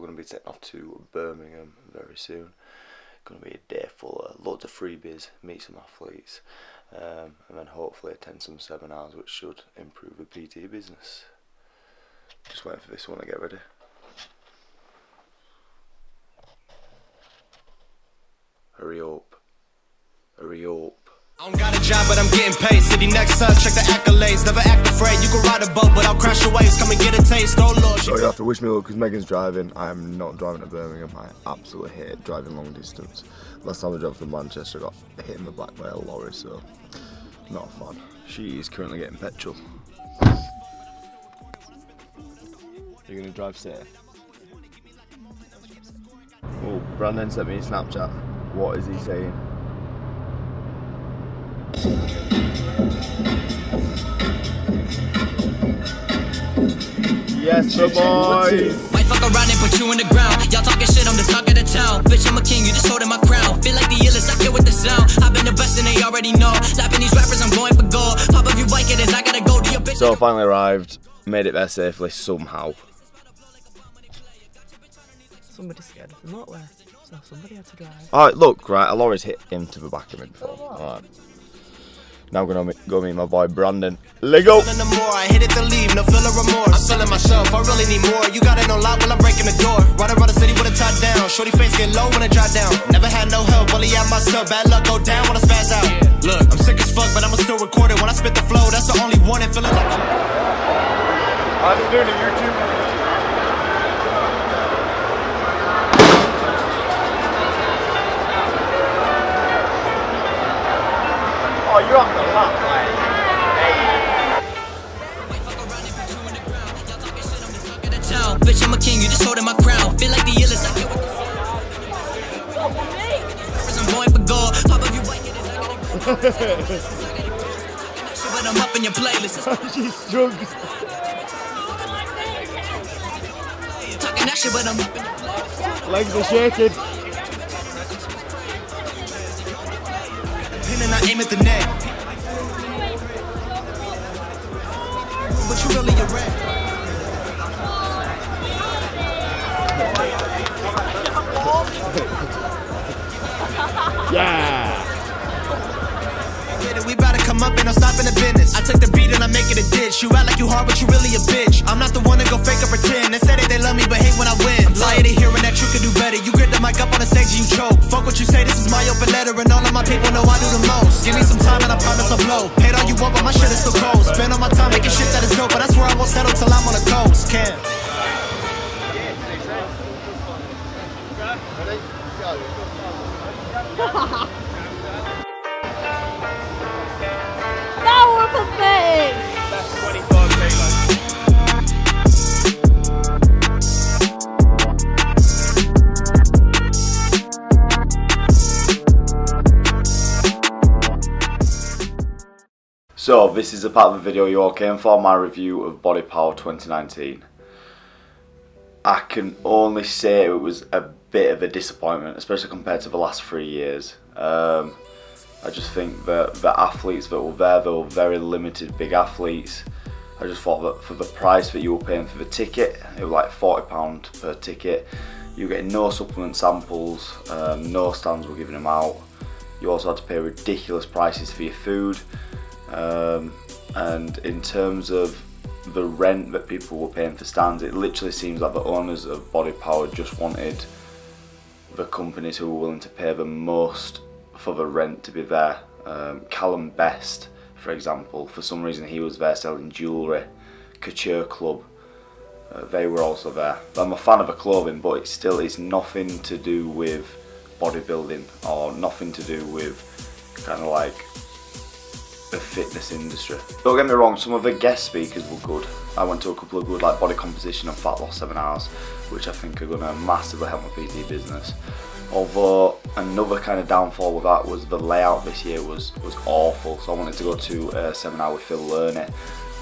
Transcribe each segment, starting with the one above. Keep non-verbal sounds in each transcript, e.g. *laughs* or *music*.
going to be taking off to Birmingham very soon. Going to be a day full of loads of freebies, meet some athletes, um, and then hopefully attend some seminars which should improve the PT business. Just waiting for this one to get ready. Hurry up. Hurry up. I don't got a job, but I'm getting paid. City next up, check the accolades. Never act afraid. You can ride a boat, but I'll crash your waves. Come and get a taste. Oh lord. So you have to wish me luck because Megan's driving. I am not driving to Birmingham. I absolutely hate driving long distance. Last time I drove to Manchester, I got hit in the back by a lorry, so not fun. She is currently getting petrol. You're gonna drive safe. Oh, Brandon sent me a Snapchat. What is he saying? Yes, the boys. Might fuck around and put you in the ground. Y'all talking shit, I'm the talk of the town. Bitch, I'm a king, you just holding my crown. Feel like the illest, I kill with the sound. I've been the best and they already know. Lapping these rappers, I'm going for gold. Pop if you like it, is I gotta go to your bitch. So finally arrived, made it there safely somehow. Somebody scared of the motorway, so somebody had to drive. Alright, look, right, a lorry's hit into the back of me before. Alright. Now I'm gonna go meet my boy Brandon. Lego! Feeling more, I hit it to leave, no feeling remorse. I'm feeling myself, I really need more. You got it on lock while I'm breaking the door. Ride around the city with a top down. Shorty face get low when I drop down. Never had no help, only out myself. Bad luck go down when I spaz out. Look, I'm sick as fuck, but I'ma still record it. When I spit the flow, that's the only one. And feeling like I'm doing a YouTube. Oh, you're off the at the. Bitch, I'm a king, you just holding my crown. Feel like the illest. I the I'm going for gold. Pop if you like it, is I gotta go. But I'm up in your playlist. She's drunk. Talking that shit, but I'm up in your playlist. Legs are shaking. Pin and I aim at the neck. But you really a rat. Yeah! We about to come up and I'm stopping the business. I take the beat and I make it a ditch. You act like you hard, but you really a bitch. I'm not the one to go fake or pretend. They say that they love me, but hate when I win. I'm tired of Fuck what you say, this is my open letter, and all of my people know I do the most. Give me some time and I promise I'll blow. Hate all you want, but my shit is still cold. Spend all my time making shit that is dope, but I swear I won't settle till I'm on the coast. Cam. Now So, this is a part of the video you all came for, my review of Body Power 2019. I can only say it was a bit of a disappointment, especially compared to the last three years. Um, I just think that the athletes that were there, they were very limited big athletes. I just thought that for the price that you were paying for the ticket, it was like £40 per ticket. You were getting no supplement samples, um, no stands were giving them out. You also had to pay ridiculous prices for your food. Um, and in terms of the rent that people were paying for stands, it literally seems like the owners of Body Power just wanted the companies who were willing to pay the most for the rent to be there. Um, Callum Best, for example, for some reason he was there selling jewellery. Couture Club, uh, they were also there. I'm a fan of the clothing, but it still is nothing to do with bodybuilding or nothing to do with kind of like the fitness industry. Don't get me wrong, some of the guest speakers were good. I went to a couple of good like body composition and fat loss seminars, which I think are going to massively help my PT business. Although another kind of downfall with that was the layout this year was was awful. So I wanted to go to a seminar with Phil Learney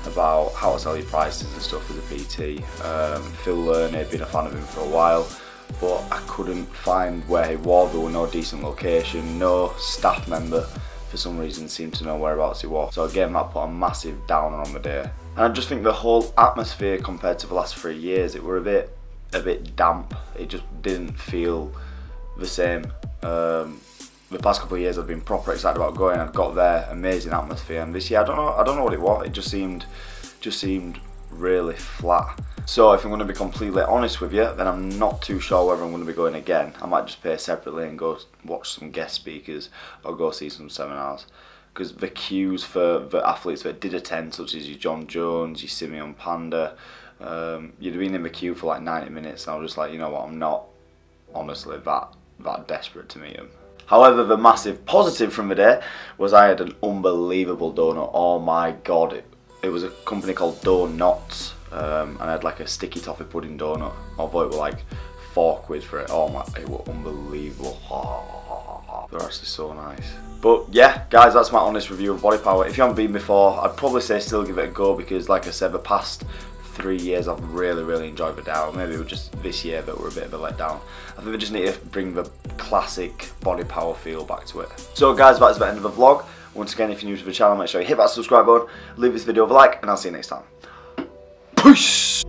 about how to sell your prices and stuff as a PT. Um, Phil Learney, been a fan of him for a while, but I couldn't find where he was. There were no decent location, no staff member for some reason seemed to know whereabouts he was. So again, that put a massive downer on the day. And I just think the whole atmosphere compared to the last three years, it were a bit a bit damp. It just didn't feel the same. Um, the past couple of years I've been proper excited about going. I've got there, amazing atmosphere, and this year I don't know, I don't know what it was. It just seemed, just seemed really flat. So if I'm going to be completely honest with you, then I'm not too sure whether I'm going to be going again. I might just pay separately and go watch some guest speakers or go see some seminars. Because the queues for the athletes that did attend, such as your Jon Jones, your Simeon Panda, um, you'd have been in the queue for like 90 minutes, and I was just like, you know what, I'm not honestly that that desperate to meet him. However, the massive positive from the day was I had an unbelievable donut. Oh my god, it, it was a company called Donuts, um, and I had like a sticky toffee pudding donut. Although it was like four quid for it. Oh my, it was unbelievable. *laughs* they're actually so nice. But yeah, guys, that's my honest review of Body Power. If you haven't been before, I'd probably say still give it a go because, like I said, the past three years I've really really enjoyed the down maybe it was just this year that we're a bit of a letdown I think we just need to bring the classic body power feel back to it so guys that's the end of the vlog once again if you're new to the channel make sure you hit that subscribe button leave this video a like and I'll see you next time. Peace